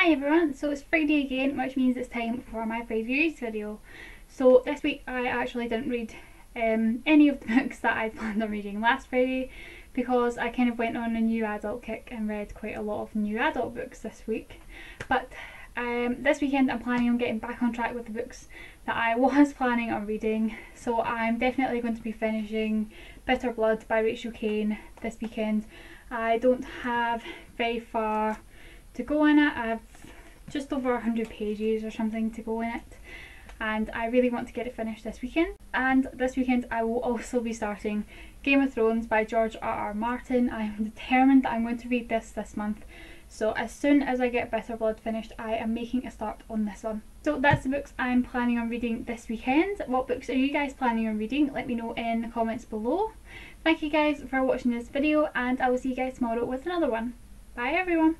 Hi everyone, so it's Friday again which means it's time for my Friday Reads video. So this week I actually didn't read um, any of the books that I planned on reading last Friday because I kind of went on a new adult kick and read quite a lot of new adult books this week. But um, this weekend I'm planning on getting back on track with the books that I was planning on reading. So I'm definitely going to be finishing Bitter Blood by Rachel Caine this weekend. I don't have very far to go in it. I've just over 100 pages or something to go in it and I really want to get it finished this weekend. And this weekend I will also be starting Game of Thrones by George R. R. Martin. I am determined that I'm going to read this this month. So as soon as I get Bitter Blood finished, I am making a start on this one. So that's the books I'm planning on reading this weekend. What books are you guys planning on reading? Let me know in the comments below. Thank you guys for watching this video and I will see you guys tomorrow with another one. Bye everyone!